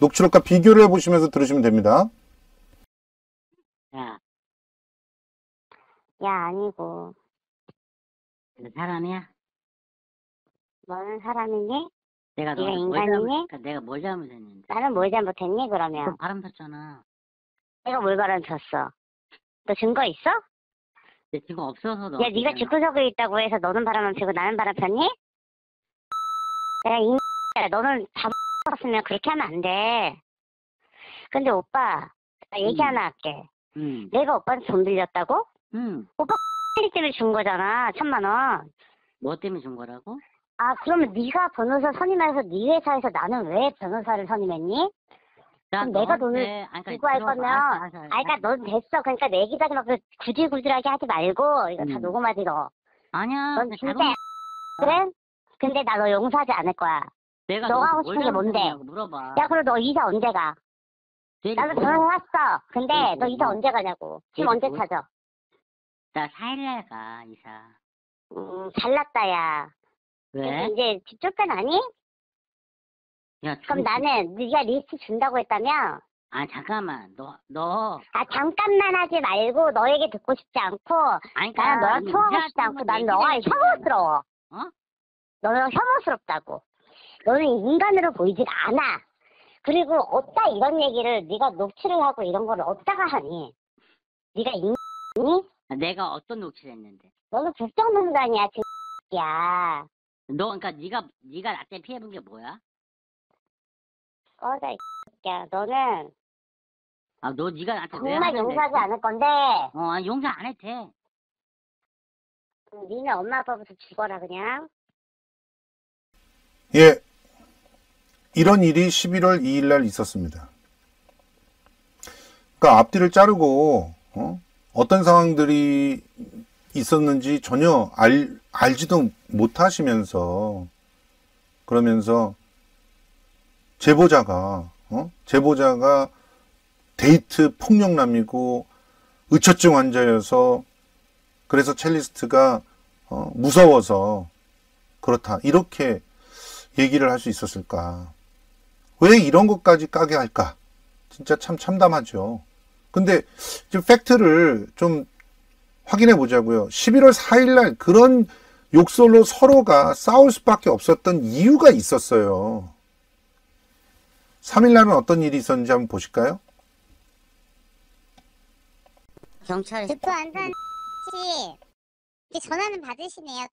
녹취록과 비교를 해보시면서 들으시면 됩니다. 야, 야, 아니고. 너 사람이야? 너는 사람이니? 내가 네가 뭘 인간이니? 잘못- 그러니까 내가 뭘 잘못했는데? 나는 뭘 잘못했니, 너 그러면? 바람 폈잖아. 내가 뭘 바람 폈어? 너 증거 있어? 내 지금 없어서 너. 야, 네가 집구석에 있다고 해서 너는 바람만 피고 나는 바람 폈니? 야, 이 야, 너는 다 X었으면 그렇게 하면 안 돼. 근데 오빠, 나 얘기 음. 하나 할게. 응, 내가 오빠한테 돈 빌렸다고? 응. X 때문에 준 거잖아, 천만 원. 뭐 때문에 준 거라고? 아, 그러면 네가 변호사 선임해서 네 회사에서 나는 왜 변호사를 선임했니? 나 그럼 내가 돈을 아니, 그러니까 주고 할 들어봐. 거면, 알았어, 알았어, 아, 그러니까 넌 됐어. 그러니까 내 얘기까지 막 구질구질하게 하지 말고 이거 다 음. 녹음하지 너. 아니야. 넌나 진짜 잘못- 그래? 근데 나 너 용서하지 않을 거야. 내가 너가 하고 뭘 싶은 게 뭔데? 물어봐. 야, 그럼 너 이사 언제 가? 나도 했어. 근데 뭐- 너 이사 언제 가냐고. 지금 언제 뭐- 찾아? 나 4일날 가, 이사. 음, 잘났다, 야. 왜? 이제 집 쫓겨나니? 야, 그럼 참- 나는 네가 리스트 준다고 했다며? 아, 잠깐만. 너, 너. 아, 잠깐만 하지 말고 너 얘기 듣고 싶지 않고 아니, 나는 너랑 그러니까 통화하고 싶지 않고 난 얘기를 혐오스러워. 어? 너는 혐오스럽다고. 너는 인간으로 보이질 않아. 그리고 어디다 이런 얘기를 네가 녹취를 하고 이런 걸 어디다가 하니? 네가 인간이? 내가 어떤 녹취를 했는데? 너는 국정농단이야, 야. 너, 그러니까 네가 네가 나한테 피해 본 게 뭐야? 꺼져, 야. 너는 아, 너 네가 나한테 왜 정말 하는데? 용서하지 않을 건데 어, 아니, 용서 안 해도 돼. 니네 엄마 아빠부터 죽어라 그냥. 예. 이런 일이 11월 2일 날 있었습니다. 그러니까 앞뒤를 자르고 어? 어떤 상황들이 있었는지 전혀 알, 알지도 못하시면서 그러면서 제보자가 어? 제보자가 데이트 폭력남이고 의처증 환자여서 그래서 첼리스트가 어, 무서워서 그렇다 이렇게 얘기를 할 수 있었을까? 왜 이런 것까지 까게 할까? 진짜 참 참담하죠. 근데 지금 팩트를 좀 확인해 보자고요. 11월 4일 날 그런 욕설로 서로가 싸울 수밖에 없었던 이유가 있었어요. 3일 날은 어떤 일이 있었는지 한번 보실까요? 경찰 듣고 안산 씨, 전화는 받으시네요.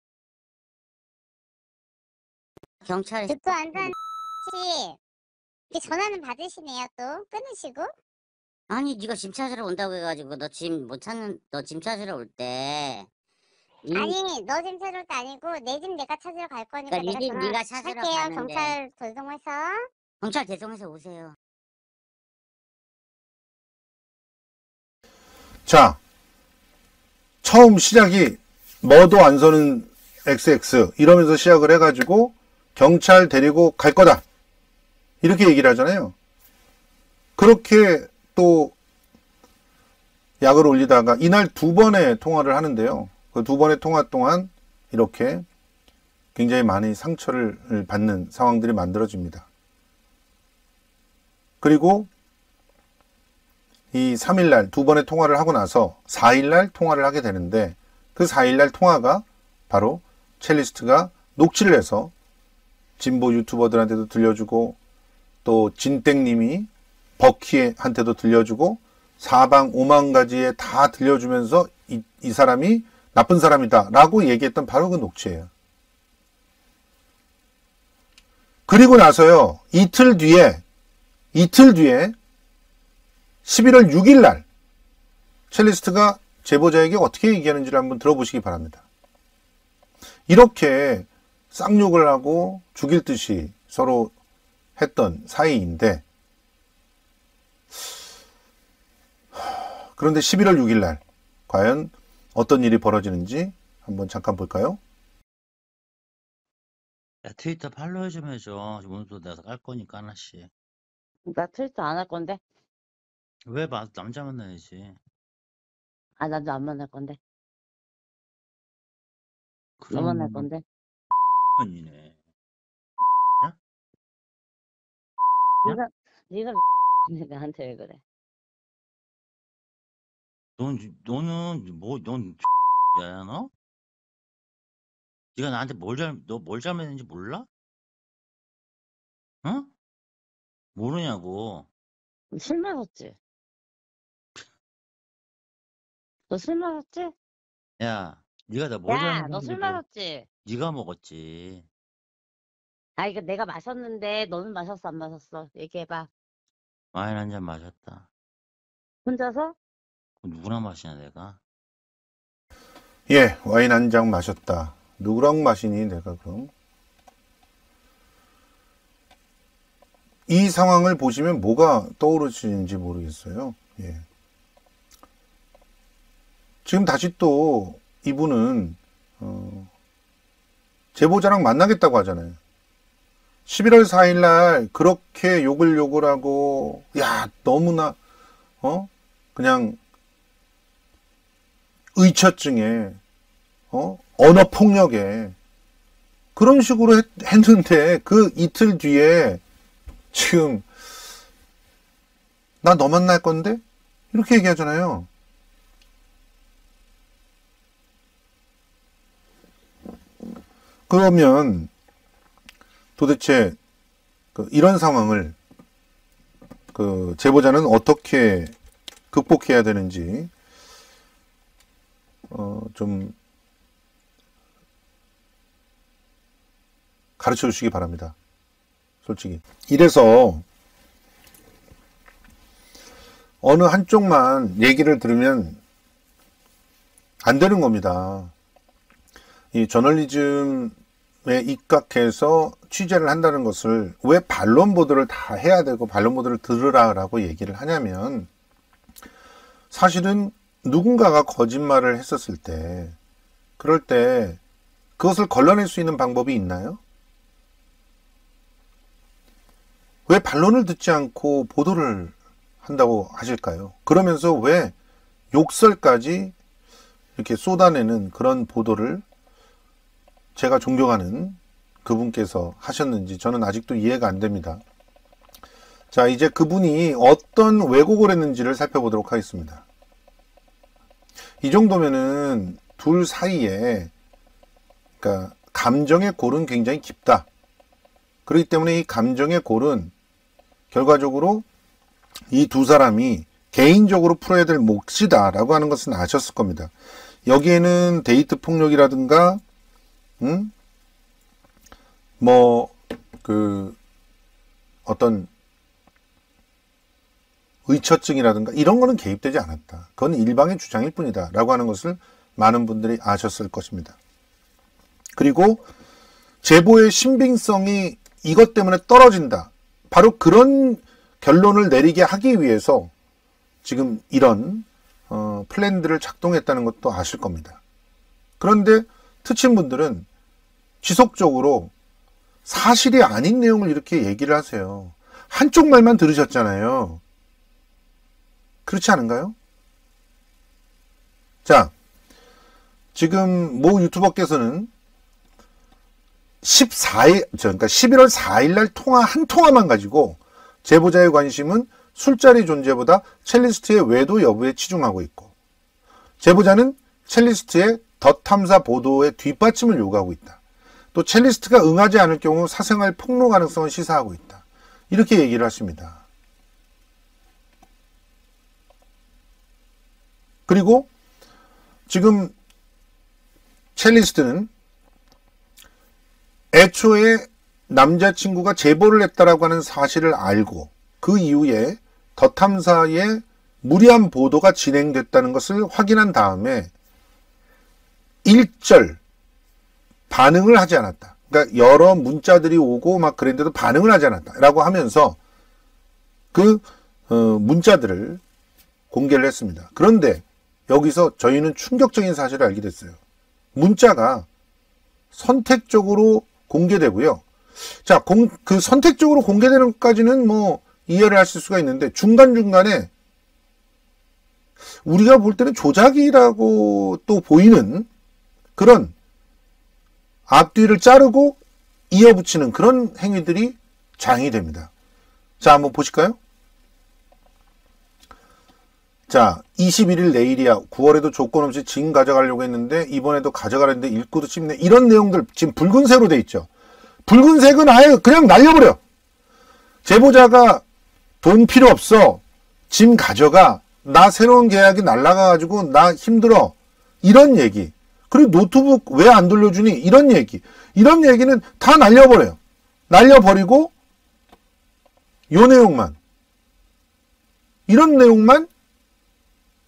경찰 듣고 안산 씨, 이렇게 전화는 받으시네요. 또 끊으시고. 아니 네가 짐 찾으러 온다고 해가지고 너 짐 못 찾는 너 짐 찾으러 올때 아니, 너 짐 찾을 때 아니고 내 집 내가 찾으러 갈 거니까 그러니까 내가 네집 전화 네가 찾으러 할게요. 가는데. 경찰 돌동해서. 경찰 대성에서 오세요. 자, 처음 시작이 뭐도 안 서는 XX 이러면서 시작을 해가지고 경찰 데리고 갈 거다. 이렇게 얘기를 하잖아요. 그렇게 또 약을 올리다가 이날 두 번의 통화를 하는데요. 그 두 번의 통화 동안 이렇게 굉장히 많이 상처를 받는 상황들이 만들어집니다. 그리고 이 3일날 두 번의 통화를 하고 나서 4일날 통화를 하게 되는데 그 4일날 통화가 바로 첼리스트가 녹취를 해서 진보 유튜버들한테도 들려주고 또 진땡님이 버키한테도 들려주고 사방 오만 가지에 다 들려주면서 이, 이 사람이 나쁜 사람이다 라고 얘기했던 바로 그 녹취예요. 그리고 나서요 이틀 뒤에 이틀 뒤에 11월 6일 날 첼리스트가 제보자에게 어떻게 얘기하는지를 한번 들어보시기 바랍니다. 이렇게 쌍욕을 하고 죽일 듯이 서로 했던 사이인데 그런데 11월 6일 날 과연 어떤 일이 벌어지는지 한번 잠깐 볼까요? 야, 트위터 팔로우 좀 해줘. 오늘도 내가 깔 거니까 하나씩. 나 트위터 안 할 건데. 왜 마, 남자 만나야지. 아, 나도 안 만날 건데. 너 그런 만날 건데. 년이네. 네가 네가 나한테 왜 그래? 넌, 너는, 뭐, 넌, 야야, 너? 네가 나한테 뭘 잘, 너뭘 잘못했는지 몰라? 어? 모르냐고. 술 마셨지? 너 술 마셨지? 야, 네가 나 뭘 야, 너술 잘못했는지 마셨지? 네가 먹었지. 아, 이거 내가 마셨는데 너는 마셨어 안 마셨어? 얘기해봐. 와인 한 잔 마셨다. 혼자서? 그거 누구나 마시냐, 내가? 예, 와인 한 잔 마셨다. 누구랑 마시니 내가 그럼? 이 상황을 보시면 뭐가 떠오르시는지 모르겠어요. 예. 지금 다시 또 이분은 어, 제보자랑 만나겠다고 하잖아요. 11월 4일 날 그렇게 욕을 욕을 하고 야 너무나 어? 그냥 의처증에 어? 언어 폭력에 그런 식으로 했, 했는데 그 이틀 뒤에 지금 나 너 만날 건데? 이렇게 얘기하잖아요. 그러면 도대체 그 이런 상황을 그 제보자는 어떻게 극복해야 되는지 어, 좀 가르쳐 주시기 바랍니다. 솔직히. 이래서 어느 한쪽만 얘기를 들으면 안 되는 겁니다. 이 저널리즘에 입각해서 취재를 한다는 것을 왜 반론 보도를 다 해야 되고 반론 보도를 들으라라고 얘기를 하냐면 사실은 누군가가 거짓말을 했었을 때 그럴 때 그것을 걸러낼 수 있는 방법이 있나요? 왜 반론을 듣지 않고 보도를 한다고 하실까요? 그러면서 왜 욕설까지 이렇게 쏟아내는 그런 보도를 제가 존경하는 그분께서 하셨는지 저는 아직도 이해가 안 됩니다. 자, 이제 그분이 어떤 왜곡을 했는지를 살펴보도록 하겠습니다. 이 정도면은 둘 사이에 그러니까 감정의 골은 굉장히 깊다. 그렇기 때문에 이 감정의 골은 결과적으로 이 두 사람이 개인적으로 풀어야 될 몫이다라고 하는 것은 아셨을 겁니다. 여기에는 데이트 폭력이라든가, 음? 뭐, 그, 어떤 의처증이라든가 이런 거는 개입되지 않았다. 그건 일방의 주장일 뿐이다. 라고 하는 것을 많은 분들이 아셨을 것입니다. 그리고 제보의 신빙성이 이것 때문에 떨어진다. 바로 그런 결론을 내리게 하기 위해서 지금 이런 어, 플랜들을 작동했다는 것도 아실 겁니다. 그런데 특친 분들은 지속적으로 사실이 아닌 내용을 이렇게 얘기를 하세요. 한쪽 말만 들으셨잖아요. 그렇지 않은가요? 자, 지금 모 유튜버께서는 14일, 그러니까 11월 4일 날 통화 한 통화만 가지고 제보자의 관심은 술자리 존재보다 첼리스트의 외도 여부에 치중하고 있고 제보자는 첼리스트의 덧 탐사 보도의 뒷받침을 요구하고 있다. 또 첼리스트가 응하지 않을 경우 사생활 폭로 가능성을 시사하고 있다. 이렇게 얘기를 하십니다. 그리고 지금 첼리스트는 애초에 남자친구가 제보를 했다라고 하는 사실을 알고 그 이후에 더 탐사의 무리한 보도가 진행됐다는 것을 확인한 다음에 일절 반응을 하지 않았다. 그러니까 여러 문자들이 오고 막 그랬는데도 반응을 하지 않았다라고 하면서 그 어, 문자들을 공개를 했습니다. 그런데 여기서 저희는 충격적인 사실을 알게 됐어요. 문자가 선택적으로 공개되고요. 자, 공, 그 선택적으로 공개되는 것까지는 뭐 이해를 하실 수가 있는데 중간중간에 우리가 볼 때는 조작이라고 또 보이는 그런 앞뒤를 자르고 이어붙이는 그런 행위들이 장이 됩니다. 자, 한번 보실까요? 자, 21일 내일이야. 9월에도 조건 없이 진 가져가려고 했는데 이번에도 가져가려는데 읽고도 찝네. 이런 내용들 지금 붉은색으로 돼 있죠. 붉은색은 아예 그냥 날려버려. 제보자가 돈 필요 없어. 짐 가져가. 나 새로운 계약이 날라가가지고 나 힘들어. 이런 얘기. 그리고 노트북 왜 안 돌려주니? 이런 얘기. 이런 얘기는 다 날려버려요. 날려버리고 요 내용만 이런 내용만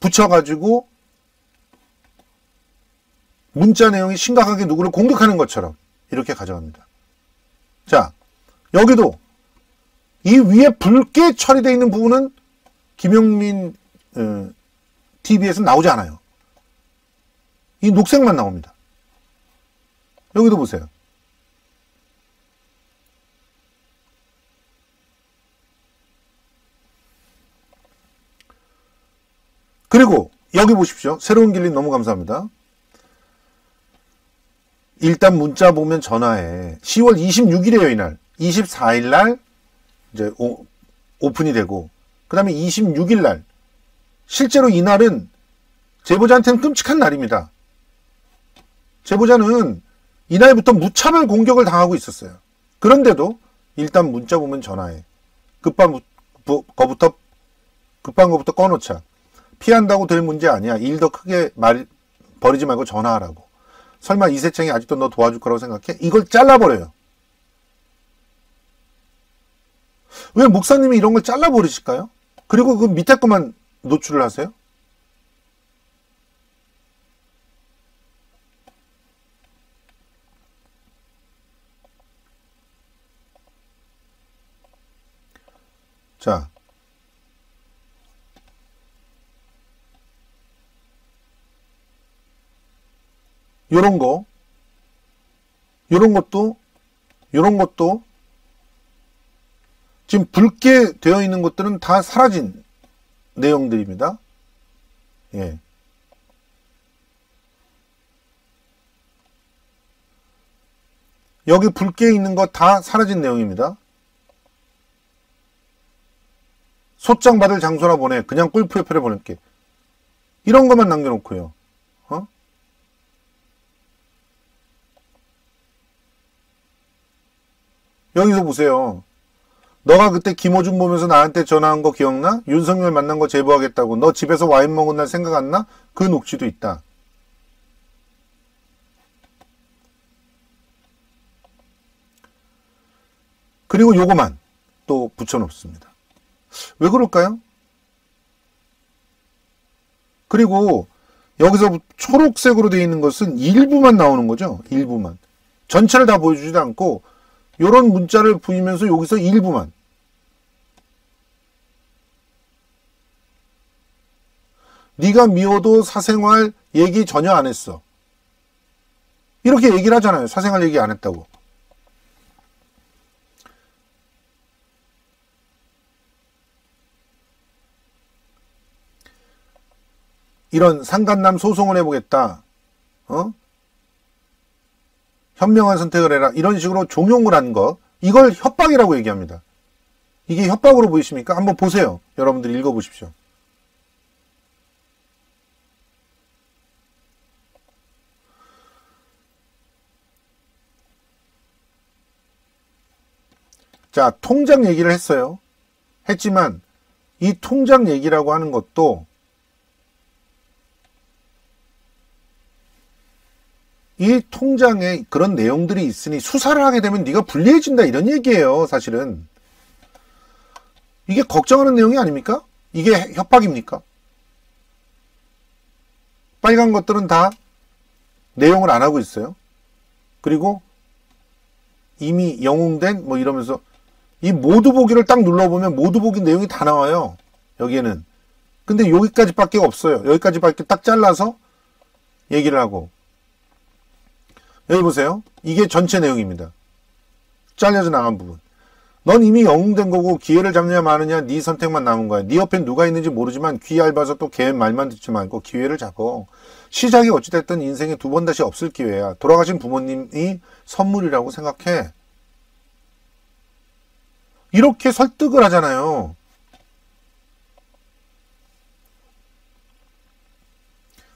붙여가지고 문자 내용이 심각하게 누구를 공격하는 것처럼 이렇게 가져갑니다. 자, 여기도 이 위에 붉게 처리되어 있는 부분은 김영민 어, TV에서 나오지 않아요. 이 녹색만 나옵니다. 여기도 보세요. 그리고 여기 보십시오. 새로운 길님 너무 감사합니다. 일단 문자 보면 전화해. 10월 26일이에요, 이날. 24일 날 이제 오, 오픈이 되고 그다음에 26일 날 실제로 이날은 제보자한테는 끔찍한 날입니다. 제보자는 이날부터 무차별 공격을 당하고 있었어요. 그런데도 일단 문자 보면 전화해. 급한 부- 거부터 급한 거부터 꺼놓자. 피한다고 될 문제 아니야. 일 더 크게 말 버리지 말고 전화하라고. 설마 이세창이 아직도 너 도와줄 거라고 생각해? 이걸 잘라버려요. 왜 목사님이 이런 걸 잘라버리실까요? 그리고 그 밑에 것만 노출을 하세요? 자. 요런 거. 요런 것도, 요런 것도 지금 붉게 되어 있는 것들은 다 사라진 내용들입니다. 예. 여기 붉게 있는 거 다 사라진 내용입니다. 소장 받을 장소나 보내. 그냥 꿀표표를 보낼게. 이런 것만 남겨놓고요. 어? 여기서 보세요. 너가 그때 김호중 보면서 나한테 전화한 거 기억나? 윤석열 만난 거 제보하겠다고. 너 집에서 와인 먹은 날 생각 안 나? 그 녹취도 있다. 그리고 요거만 또 붙여놓습니다. 왜 그럴까요? 그리고 여기서 초록색으로 되어 있는 것은 일부만 나오는 거죠. 일부만. 전체를 다 보여주지도 않고 요런 문자를 보이면서 여기서 일부만. 네가 미워도 사생활 얘기 전혀 안 했어. 이렇게 얘기를 하잖아요. 사생활 얘기 안 했다고. 이런 상간남 소송을 해보겠다. 어? 현명한 선택을 해라. 이런 식으로 종용을 한 거. 이걸 협박이라고 얘기합니다. 이게 협박으로 보이십니까? 한번 보세요. 여러분들 읽어보십시오. 자, 통장 얘기를 했어요. 했지만 이 통장 얘기라고 하는 것도 이 통장에 그런 내용들이 있으니 수사를 하게 되면 네가 불리해진다 이런 얘기예요, 사실은. 이게 걱정하는 내용이 아닙니까? 이게 협박입니까? 빨간 것들은 다 내용을 안 하고 있어요. 그리고 이미 영웅된 뭐 이러면서 이 모두 보기를 딱 눌러보면 모두 보기 내용이 다 나와요. 여기에는. 근데 여기까지밖에 없어요. 여기까지밖에 딱 잘라서 얘기를 하고. 여기 보세요. 이게 전체 내용입니다. 잘려져 나간 부분. 넌 이미 영웅된 거고 기회를 잡느냐 마느냐 네 선택만 남은 거야. 네 옆엔 누가 있는지 모르지만 귀 얇아서 또 걔 말만 듣지 말고 기회를 잡어. 시작이 어찌됐든 인생에 두 번 다시 없을 기회야. 돌아가신 부모님이 선물이라고 생각해. 이렇게 설득을 하잖아요.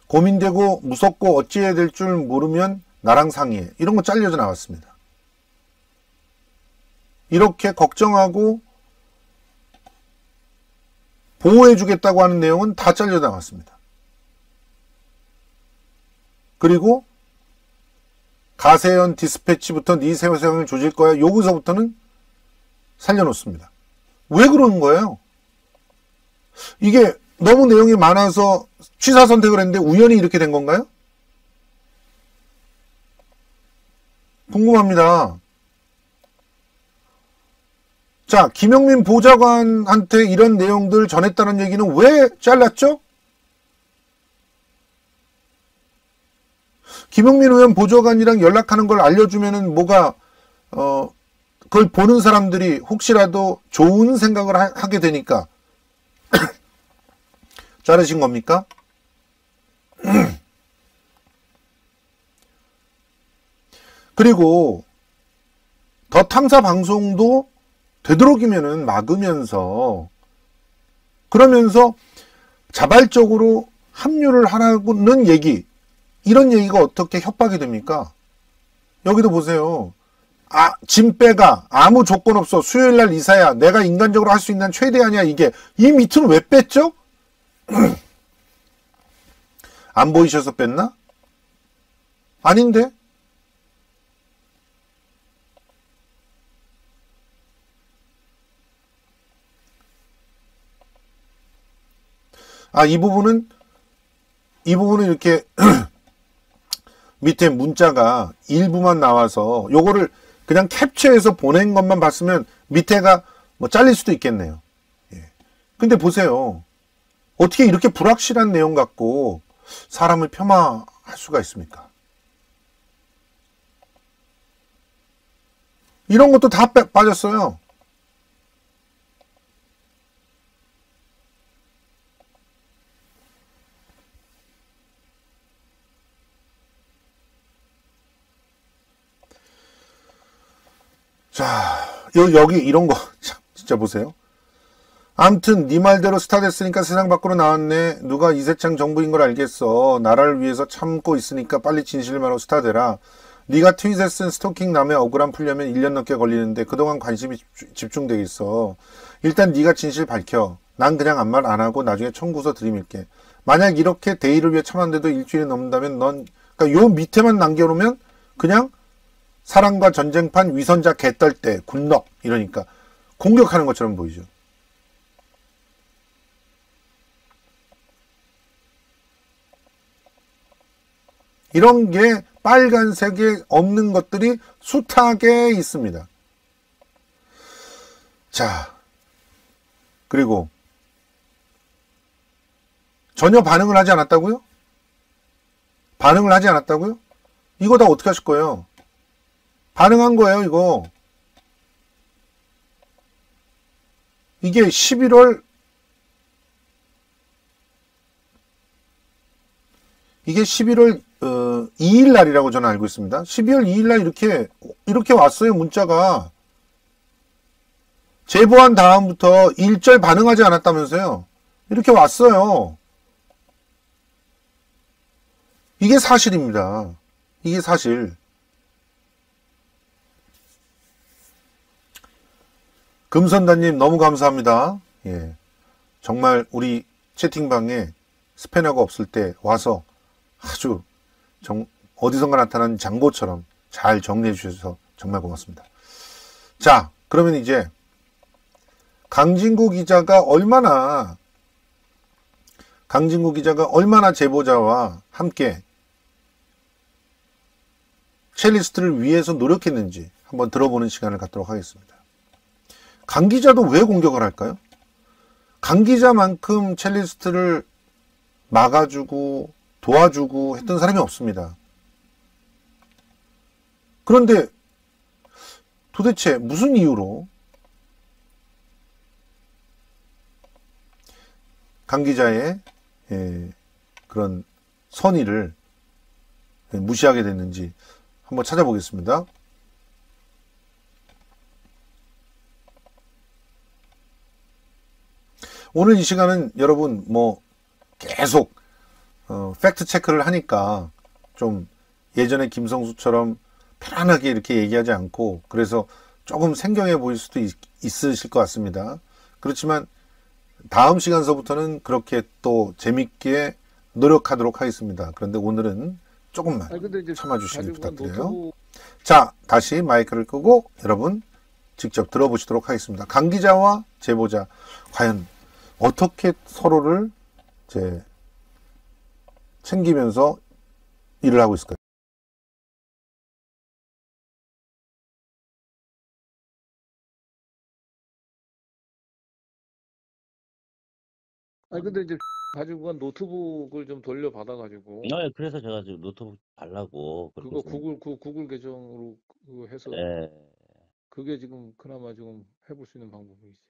고민되고 무섭고 어찌해야 될 줄 모르면 나랑 상의해. 이런 거 잘려져 나왔습니다. 이렇게 걱정하고 보호해주겠다고 하는 내용은 다 잘려 나왔습니다. 그리고 가세연 디스패치부터 네 세상을 조질 거야. 여기서부터는 살려놓습니다. 왜 그러는 거예요? 이게 너무 내용이 많아서 취사 선택을 했는데 우연히 이렇게 된 건가요? 궁금합니다. 자, 김영민 보좌관한테 이런 내용들 전했다는 얘기는 왜 잘랐죠? 김영민 의원 보좌관이랑 연락하는 걸 알려주면은 뭐가, 어, 그걸 보는 사람들이 혹시라도 좋은 생각을 하, 하게 되니까 자르신 겁니까? 그리고 더 탐사 방송도 되도록이면은 막으면서 그러면서 자발적으로 합류를 하라는 얘기 이런 얘기가 어떻게 협박이 됩니까? 여기도 보세요. 아, 짐 빼가. 아무 조건 없어. 수요일 날 이사야. 내가 인간적으로 할 수 있는 최대한이야, 이게. 이 밑은 왜 뺐죠? 안 보이셔서 뺐나? 아닌데? 아, 이 부분은, 이 부분은 이렇게 밑에 문자가 일부만 나와서 요거를 그냥 캡처해서 보낸 것만 봤으면 밑에가 뭐 잘릴 수도 있겠네요. 예. 근데 보세요. 어떻게 이렇게 불확실한 내용 갖고 사람을 폄하할 수가 있습니까? 이런 것도 다 빼- 빠졌어요. 자, 여, 여기 이런 거, 참, 진짜 보세요. 암튼 네 말대로 스타 됐으니까 세상 밖으로 나왔네. 누가 이세창 정부인 걸 알겠어. 나라를 위해서 참고 있으니까 빨리 진실을 말하고 스타 되라. 네가 트윗에 쓴 스토킹 남의 억울함 풀려면 1년 넘게 걸리는데 그동안 관심이 집중- 집중돼 있어. 일단 네가 진실 밝혀. 난 그냥 아무 말 안 하고 나중에 청구서 들이밀게. 만약 이렇게 대의를 위해 참았는데도 일주일이 넘는다면 넌 그러니까 요 밑에만 남겨놓으면 그냥 사랑과 전쟁판 위선자 개떨 때 굴럭 이러니까 공격하는 것처럼 보이죠. 이런 게 빨간색에 없는 것들이 숱하게 있습니다. 자, 그리고 전혀 반응을 하지 않았다고요? 반응을 하지 않았다고요? 이거 다 어떻게 하실 거예요? 반응한 거예요, 이거. 이게 11월 이게 11월 어, 2일 날이라고 저는 알고 있습니다. 12월 2일 날 이렇게 이렇게 왔어요, 문자가. 제보한 다음부터 일절 반응하지 않았다면서요. 이렇게 왔어요. 이게 사실입니다. 이게 사실. 금선다님 너무 감사합니다. 예. 정말 우리 채팅방에 스패너가 없을 때 와서 아주 정, 어디선가 나타난 장보처럼 잘 정리해 주셔서 정말 고맙습니다. 자, 그러면 이제 강진구 기자가 얼마나 강진구 기자가 얼마나 제보자와 함께 첼리스트를 위해서 노력했는지 한번 들어보는 시간을 갖도록 하겠습니다. 강 기자도 왜 공격을 할까요? 강 기자만큼 첼리스트를 막아주고 도와주고 했던 사람이 없습니다. 그런데 도대체 무슨 이유로 강 기자의 예, 그런 선의를 무시하게 됐는지 한번 찾아보겠습니다. 오늘 이 시간은 여러분 뭐 계속 어, fact check를 하니까 좀 예전에 김성수처럼 편안하게 이렇게 얘기하지 않고 그래서 조금 생경해 보일 수도 있, 있으실 것 같습니다. 그렇지만 다음 시간서부터는 그렇게 또 재밌게 노력하도록 하겠습니다. 그런데 오늘은 조금만 참아주시길 부탁드려요. 노트북 자, 다시 마이크를 끄고 여러분 직접 들어보시도록 하겠습니다. 강 기자와 제보자 과연 어떻게 서로를 제 챙기면서 일을 하고 있을까요? 아니 근데 이제 가지고 간 노트북을 좀 돌려 받아가지고 네, 그래서 제가 지금 노트북 달라고 그거 좀- 구글 그 구글 계정으로 그거 해서 예. 그게 지금 그나마 지금 해볼 수 있는 방법이지.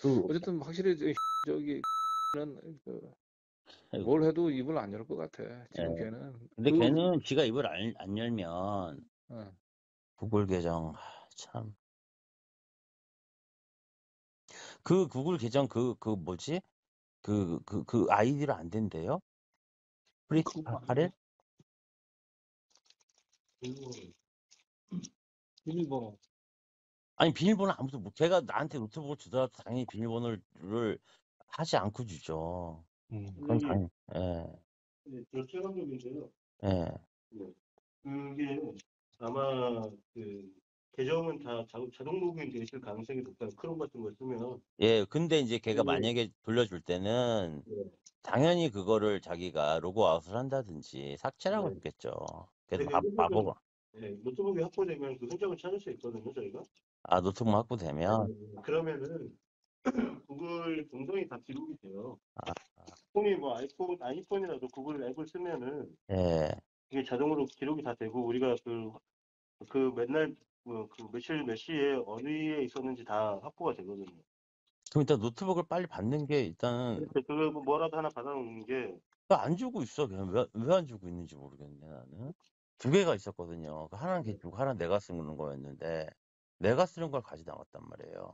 그 어쨌든 확실히 저 저기 는 아이고. 뭘 해도 입을 안 열 것 같아. 지금 예. 걔는. 근데 그- 걔는 지가 입을 안, 안 열면 어. 구글 계정 하, 참. 그 구글 계정 그그 뭐지? 그 그 그 아이디로 안 된대요? 프리 그거 하래? 비밀번호. 아니 비밀번호 아무도 못 걔가 나한테 노트북을 주더라도 당연히 비밀번호를 하지 않고 주죠. 그건 당연. 예. 네, 결제감독인데요. 예. 그게 아마 그 계정은 다 자, 자동 로그인 되실 가능성이 높아요. 크롬 같은 거 쓰면. 예, 근데 이제 걔가 네. 만약에 돌려줄 때는 네. 당연히 그거를 자기가 로그아웃을 한다든지 삭제라고 네. 했겠죠. 그래서 네, 바, 그거는- 바보가 네, 노트북이 확보되면 그 흔적을 찾을 수 있거든요, 저희가. 아 노트북 확보되면 네, 그러면은 구글 동선이 다 기록이 돼요. 아, 폰이 뭐 아이폰, 아이폰이라도 구글 앱을 쓰면은 예, 이게 자동으로 기록이 다 되고 우리가 그, 그 맨날 뭐그 며칠 몇 시에 어디에 있었는지 다 확보가 되거든요. 그럼 일단 노트북을 빨리 받는 게 일단은 그래서 그거 뭐 뭐라도 하나 받아놓는 게안 주고 있어. 그냥 왜안 주고 있는지 모르겠네 나는. 두 개가 있었거든요. 그 하나는 걔 주고 하나는 내가 쓰는 거였는데 내가 쓰는 걸 가지 나왔단 말이에요.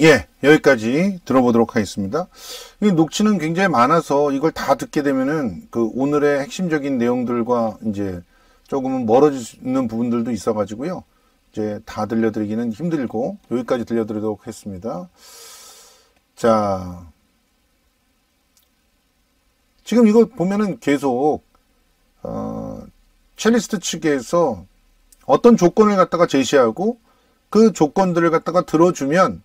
예, 여기까지 들어보도록 하겠습니다. 이 녹취는 굉장히 많아서 이걸 다 듣게 되면은 그 오늘의 핵심적인 내용들과 이제 조금은 멀어지는 부분들도 있어가지고요. 이제 다 들려드리기는 힘들고 여기까지 들려드리도록 하겠습니다. 자, 지금 이거 보면은 계속 어, 첼리스트 측에서 어떤 조건을 갖다가 제시하고 그 조건들을 갖다가 들어주면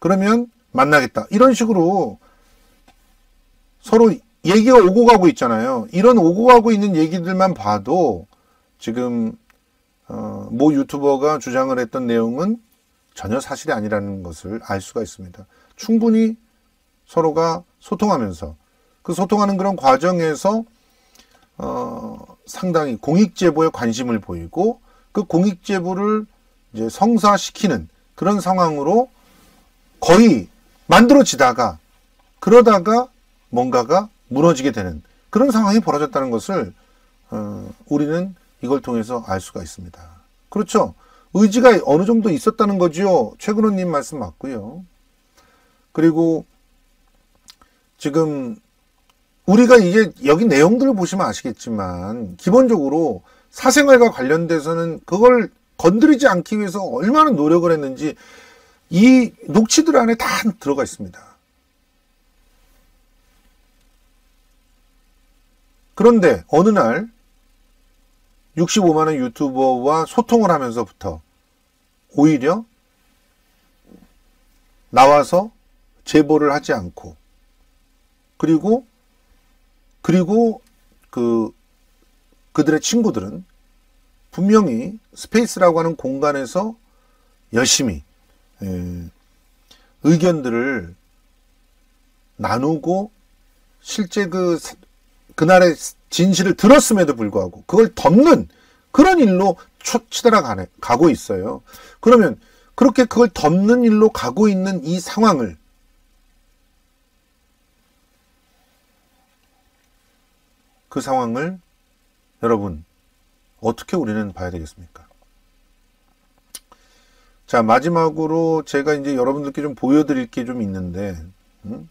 그러면 만나겠다. 이런 식으로 서로 얘기가 오고 가고 있잖아요. 이런 오고 가고 있는 얘기들만 봐도 지금 어, 모 유튜버가 주장을 했던 내용은 전혀 사실이 아니라는 것을 알 수가 있습니다. 충분히 서로가 소통하면서 그 소통하는 그런 과정에서 어, 상당히 공익 제보에 관심을 보이고 그 공익 제보를 이제 성사시키는 그런 상황으로 거의 만들어지다가 그러다가 뭔가가 무너지게 되는 그런 상황이 벌어졌다는 것을 어, 우리는 이걸 통해서 알 수가 있습니다. 그렇죠? 의지가 어느 정도 있었다는 거지요. 최근호님 말씀 맞고요. 그리고 지금 우리가 이게 여기 내용들을 보시면 아시겠지만 기본적으로 사생활과 관련돼서는 그걸 건드리지 않기 위해서 얼마나 노력을 했는지 이 녹취들 안에 다 들어가 있습니다. 그런데 어느 날 65만원 유튜버와 소통을 하면서부터 오히려 나와서 제보를 하지 않고 그리고 그리고 그 그들의 친구들은 분명히 스페이스라고 하는 공간에서 열심히 에, 의견들을 나누고 실제 그 사- 그날의 진실을 들었음에도 불구하고 그걸 덮는 그런 일로 초- 치달아 가네, 가고 있어요. 그러면 그렇게 그걸 덮는 일로 가고 있는 이 상황을 그 상황을 여러분 어떻게 우리는 봐야 되겠습니까? 자, 마지막으로 제가 이제 여러분들께 좀 보여드릴 게 좀 있는데, 음?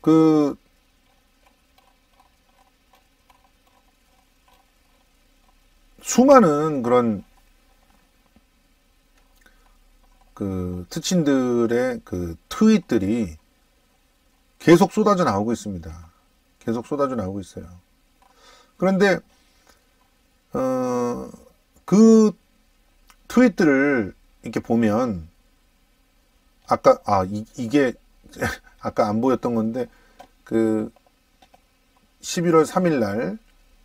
그, 수많은 그런 그 특친들의 그 트윗들이 계속 쏟아져 나오고 있습니다. 계속 쏟아져 나오고 있어요. 그런데 어, 그 트윗들을 이렇게 보면 아까 아 이, 이게 아까 안 보였던 건데 그 11월 3일 날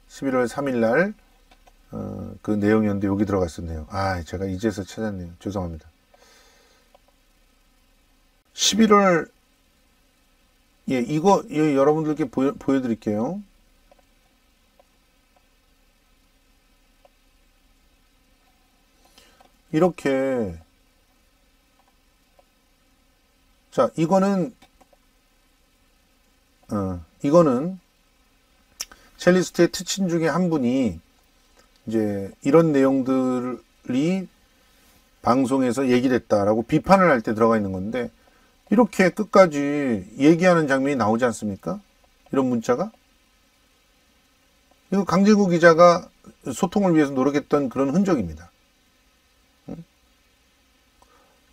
11월 3일 날 어, 그 내용이었는데 여기 들어가 있었네요. 아, 제가 이제서 찾았네요. 죄송합니다. 11월 예, 이거 예, 여러분들께 보여, 보여드릴게요. 이렇게 자 이거는 어, 이거는 첼리스트의 특친 중에 한 분이 이제 이런 내용들이 방송에서 얘기를 했다라고 비판을 할 때 들어가 있는 건데 이렇게 끝까지 얘기하는 장면이 나오지 않습니까? 이런 문자가 이거 강재구 기자가 소통을 위해서 노력했던 그런 흔적입니다. 응?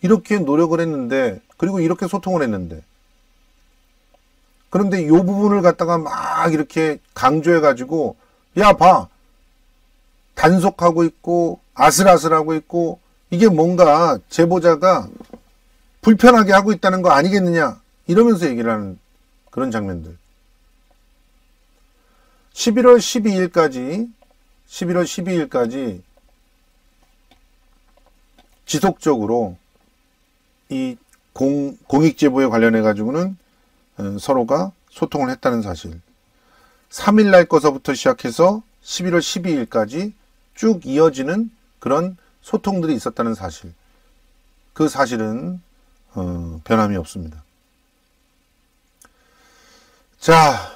이렇게 노력을 했는데 그리고 이렇게 소통을 했는데 그런데 이 부분을 갖다가 막 이렇게 강조해 가지고 야 봐 단속하고 있고 아슬아슬하고 있고 이게 뭔가 제보자가 불편하게 하고 있다는 거 아니겠느냐? 이러면서 얘기를 하는 그런 장면들. 11월 12일까지 11월 12일까지 지속적으로 이 공, 공익 제보에 관련해 가지고는 어, 서로가 소통을 했다는 사실. 3일 날 거서부터 시작해서 11월 12일까지 쭉 이어지는 그런 소통들이 있었다는 사실. 그 사실은 어, 변함이 없습니다. 자,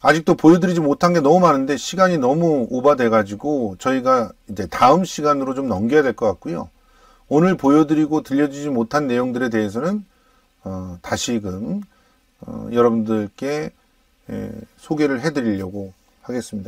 아직도 보여드리지 못한 게 너무 많은데 시간이 너무 오바돼가지고 저희가 이제 다음 시간으로 좀 넘겨야 될 것 같고요. 오늘 보여드리고 들려주지 못한 내용들에 대해서는 어, 다시금 어, 여러분들께 에, 소개를 해드리려고 하겠습니다.